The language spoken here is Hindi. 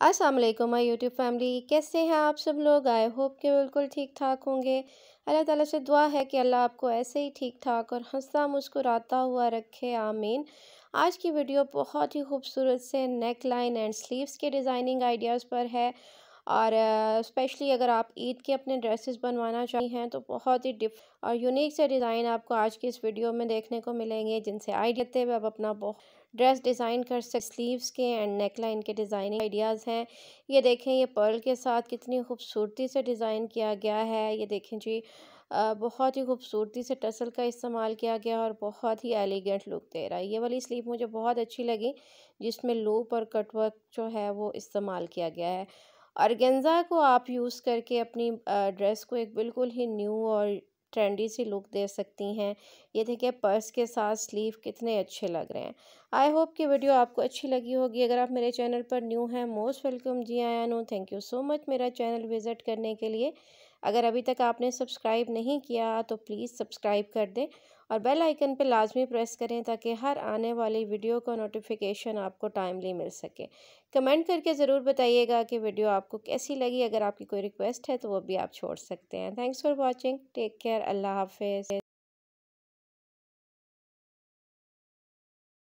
अस्सलाम वालेकुम माय यूट्यूब फैमिली। कैसे हैं आप सब लोग? आई होप के बिल्कुल ठीक ठाक होंगे। अल्लाह ताला से दुआ है कि अल्लाह आपको ऐसे ही ठीक ठाक और हंसता मुस्कुराता हुआ रखे। आमीन। आज की वीडियो बहुत ही खूबसूरत से नेक लाइन एंड स्लीव्स के डिज़ाइनिंग आइडियाज़ पर है। और स्पेशली अगर आप ईद के अपने ड्रेसेस बनवाना चाहिए हैं तो बहुत ही डिफ और यूनिक से डिज़ाइन आपको आज की इस वीडियो में देखने को मिलेंगे, जिनसे आइडिया देते हुए आप अपना बहुत ड्रेस डिज़ाइन कर सकते स्लीव्स के एंड नेक लाइन के डिज़ाइनिंग आइडियाज़ हैं। ये देखें, ये पर्ल के साथ कितनी खूबसूरती से डिज़ाइन किया गया है। ये देखें जी बहुत ही खूबसूरती से टसल का इस्तेमाल किया गया और बहुत ही एलिगेंट लुक दे रहा है। ये वाली स्लीव मुझे बहुत अच्छी लगी, जिसमें लूप और कटवर्क जो है वो इस्तेमाल किया गया है। और गेंजा को आप यूज़ करके अपनी ड्रेस को एक बिल्कुल ही न्यू और ट्रेंडी सी लुक दे सकती हैं। ये देखिए पर्स के साथ स्लीव कितने अच्छे लग रहे हैं। आई होप कि वीडियो आपको अच्छी लगी होगी। अगर आप मेरे चैनल पर न्यू हैं, मोस्ट वेलकम जी आया no thank you so much मेरा चैनल विज़िट करने के लिए। अगर अभी तक आपने सब्सक्राइब नहीं किया तो प्लीज़ सब्सक्राइब कर दें और बेल आइकन पर लाजमी प्रेस करें ताकि हर आने वाली वीडियो का नोटिफिकेशन आपको टाइमली मिल सके। कमेंट करके ज़रूर बताइएगा कि वीडियो आपको कैसी लगी। अगर आपकी कोई रिक्वेस्ट है तो वो भी आप छोड़ सकते हैं। Thanks for watching. Take care. अल्लाह हाफिज़।